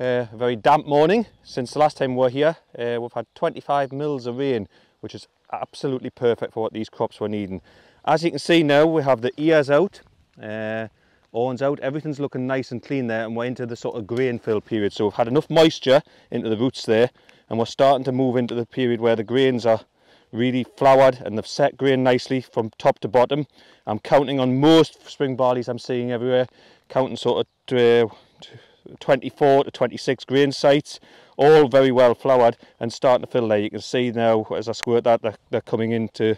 Uh, a very damp morning since the last time we were here. Uh, we've had 25 mils of rain, which is absolutely perfect for what these crops were needing. As you can see now, we have the ears out, uh, awns out, everything's looking nice and clean there, and we're into the sort of grain fill period. So we've had enough moisture into the roots there, and we're starting to move into the period where the grains are really flowered and they've set grain nicely from top to bottom. I'm counting on most spring barleys I'm seeing everywhere, counting sort of uh, 24 to 26 grain sites, all very well flowered and starting to fill there. You can see now as I squirt that, they're, they're coming into,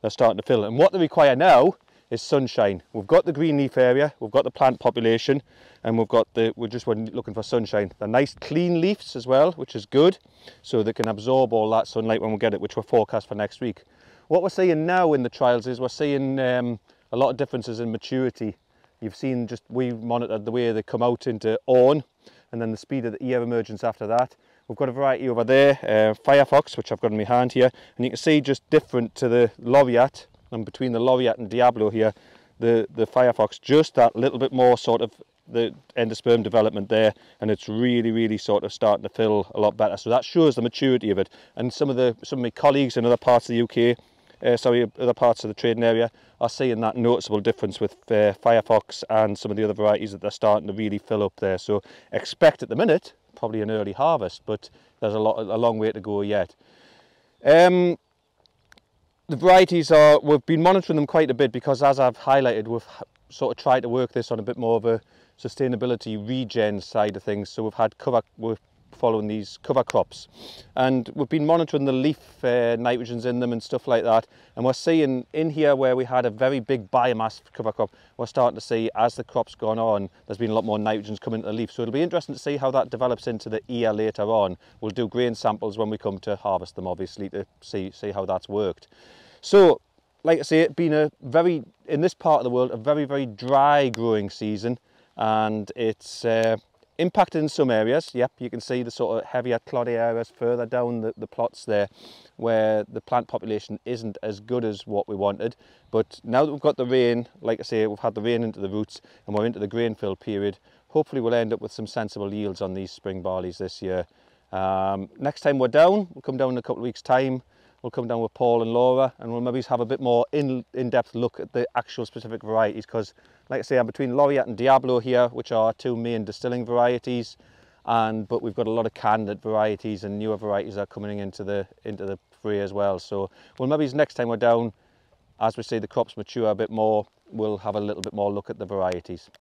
they're starting to fill. And what they require now is sunshine. We've got the green leaf area, we've got the plant population, and we've got the, we're just looking for sunshine. They're nice clean leaves as well, which is good, so they can absorb all that sunlight when we get it, which we're forecast for next week. What we're seeing now in the trials is we're seeing um, a lot of differences in maturity. You've seen just, we monitored the way they come out into on and then the speed of the ear emergence after that. We've got a variety over there, uh, Firefox, which I've got in my hand here, and you can see just different to the Laureate, and between the Laureate and Diablo here, the, the Firefox, just that little bit more sort of the endosperm development there and it's really really sort of starting to fill a lot better so that shows the maturity of it and some of the some of my colleagues in other parts of the UK uh, sorry other parts of the trading area are seeing that noticeable difference with uh, Firefox and some of the other varieties that they're starting to really fill up there so expect at the minute probably an early harvest but there's a lot a long way to go yet um, the varieties are, we've been monitoring them quite a bit because as I've highlighted, we've sort of tried to work this on a bit more of a sustainability regen side of things. So we've had cover, we're following these cover crops and we've been monitoring the leaf uh, nitrogens in them and stuff like that. And we're seeing in here where we had a very big biomass cover crop, we're starting to see as the crop's gone on, there's been a lot more nitrogens coming into the leaf. So it'll be interesting to see how that develops into the ear later on. We'll do grain samples when we come to harvest them, obviously, to see, see how that's worked. So, like I say, it's been a very, in this part of the world, a very, very dry growing season and it's uh, impacted in some areas. Yep, you can see the sort of heavier cloddy areas further down the, the plots there where the plant population isn't as good as what we wanted. But now that we've got the rain, like I say, we've had the rain into the roots and we're into the grain fill period, hopefully we'll end up with some sensible yields on these spring barleys this year. Um, next time we're down, we'll come down in a couple of weeks' time, we'll come down with Paul and Laura and we'll maybe have a bit more in, in-depth look at the actual specific varieties because like I say I'm between Laureate and Diablo here which are two main distilling varieties and but we've got a lot of candidate varieties and newer varieties are coming into the into the fray as well. So well maybe next time we're down as we see the crops mature a bit more we'll have a little bit more look at the varieties